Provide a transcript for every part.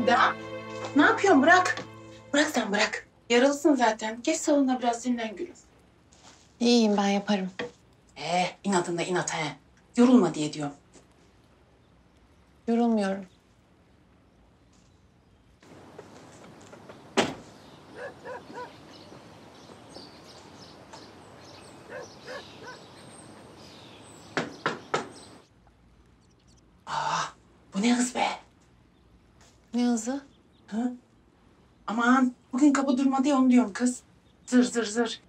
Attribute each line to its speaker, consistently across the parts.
Speaker 1: Fidan. Ne yapıyorsun? Bırak. Bırak sen bırak. Yaralısın zaten. Geç salona biraz dinlen gülüm.
Speaker 2: İyiyim ben yaparım.
Speaker 1: Ee, inadında inat he. Yorulma diye diyorum.
Speaker 2: Yorulmuyorum.
Speaker 1: Bu ne hız be?
Speaker 2: Ne hızı?
Speaker 1: Hı? Aman bugün kapı durmadı ya onu diyorum kız. Zır zır zır.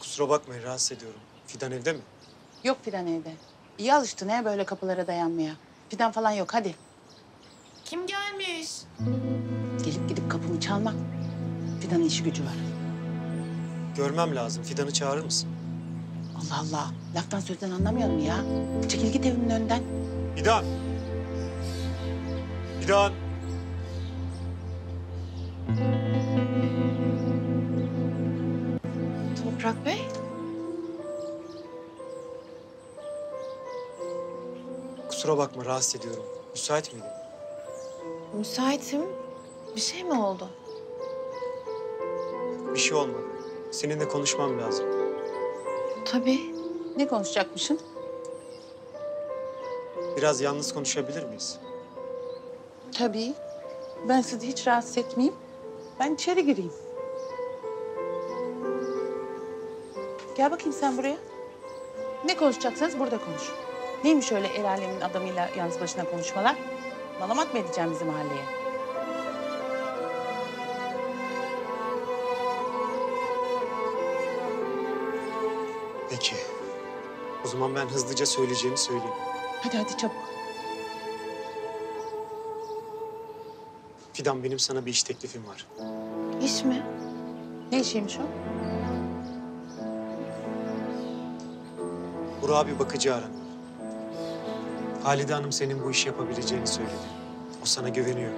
Speaker 3: Kusura bakmayın rahatsız ediyorum. Fidan evde mi?
Speaker 1: Yok Fidan evde. İyi alıştın he böyle kapılara dayanmaya. Fidan falan yok hadi.
Speaker 2: Kim gelmiş?
Speaker 1: Gelip gidip kapımı çalmak. Fidan'ın işi gücü var.
Speaker 3: Görmem lazım. Fidan'ı çağırır mısın?
Speaker 1: Allah Allah. Laftan sözden anlamıyor mu ya? Çekil git evimin önünden.
Speaker 3: Fidan! Fidan!
Speaker 2: Toprak Bey.
Speaker 3: Kusura bakma rahatsız ediyorum. Müsait miydin?
Speaker 2: Müsaitim. Bir şey mi oldu?
Speaker 3: Bir şey olmadı. Seninle konuşmam lazım.
Speaker 2: Tabii.
Speaker 1: Ne konuşacakmışsın?
Speaker 3: Biraz yalnız konuşabilir miyiz?
Speaker 1: Tabii. Ben sizi hiç rahatsız etmeyeyim. Ben içeri gireyim. Gel bakayım sen buraya. Ne konuşacaksanız burada konuş. Neymiş öyle el alemin adamıyla yalnız başına konuşmalar? Malamat mı edeceğim bizim mahalleye?
Speaker 3: Peki. O zaman ben hızlıca söyleyeceğimi söyleyeyim.
Speaker 1: Hadi hadi çabuk.
Speaker 3: Fidan benim sana bir iş teklifim var.
Speaker 2: İş mi?
Speaker 1: Ne işiymiş o?
Speaker 3: Burak'a bir bakıcı aranıyor. Halide Hanım senin bu işi yapabileceğini söyledi. O sana güveniyor.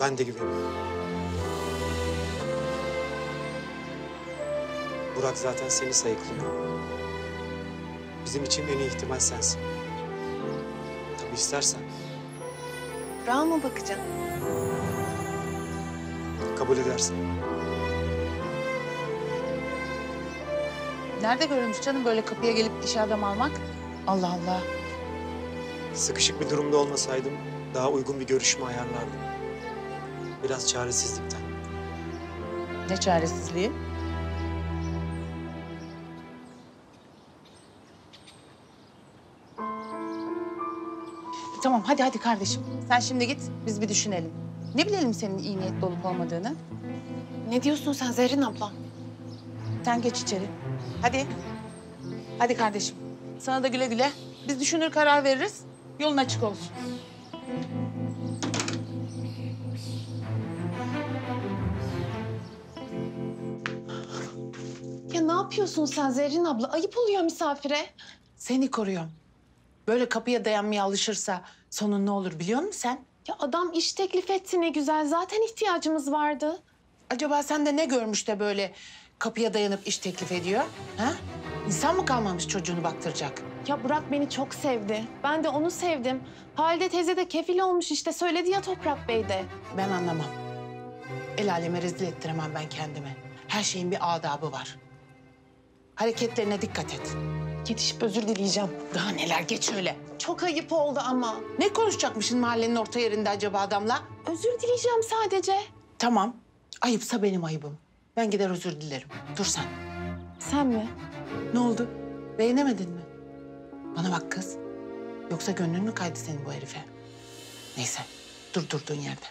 Speaker 3: Ben de güveniyorum. Burak zaten seni sayıklıyor. Bizim için en iyi ihtimal sensin. Tabii istersen
Speaker 2: Burak'a mı bakacaksın?
Speaker 3: kabul edersen.
Speaker 1: Nerede görülmüş canım böyle kapıya gelip işe adam almak? Allah Allah.
Speaker 3: Sıkışık bir durumda olmasaydım daha uygun bir görüşme ayarlardım. Biraz çaresizlikten.
Speaker 1: Ne çaresizliği? Tamam hadi hadi kardeşim. Sen şimdi git biz bir düşünelim. Ne bilelim senin iyi niyetli olup olmadığını.
Speaker 2: Ne diyorsun sen Zerrin abla?
Speaker 1: Sen geç içeri. Hadi. Hadi kardeşim. Sana da güle güle. Biz düşünür karar veririz. Yolun açık olsun.
Speaker 2: Ya ne yapıyorsun sen Zerrin abla? Ayıp oluyor misafire.
Speaker 1: Seni koruyorum. Böyle kapıya dayanmaya alışırsa sonun ne olur biliyor musun sen?
Speaker 2: Ya adam iş teklif etti ne güzel. Zaten ihtiyacımız vardı.
Speaker 1: Acaba sende ne görmüş de böyle kapıya dayanıp iş teklif ediyor? Ha? İnsan mı kalmamış çocuğunu baktıracak?
Speaker 2: Ya Burak beni çok sevdi. Ben de onu sevdim. Halide teyze de kefil olmuş işte. Söyledi ya Toprak Bey de.
Speaker 1: Ben anlamam. El aleme rezil ettiremem ben kendimi. Her şeyin bir adabı var. Hareketlerine dikkat et.
Speaker 2: Yetişip özür dileyeceğim.
Speaker 1: Daha neler geç öyle.
Speaker 2: Çok ayıp oldu ama.
Speaker 1: Ne konuşacakmışsın mahallenin orta yerinde acaba adamla?
Speaker 2: Özür dileyeceğim sadece.
Speaker 1: Tamam. Ayıpsa benim ayıbım. Ben gider özür dilerim. Dur sen.
Speaker 2: Sen mi?
Speaker 1: Ne oldu? Beğenemedin mi? Bana bak kız. Yoksa gönlün mü kaydı senin bu herife? Neyse. Dur durduğun yerde.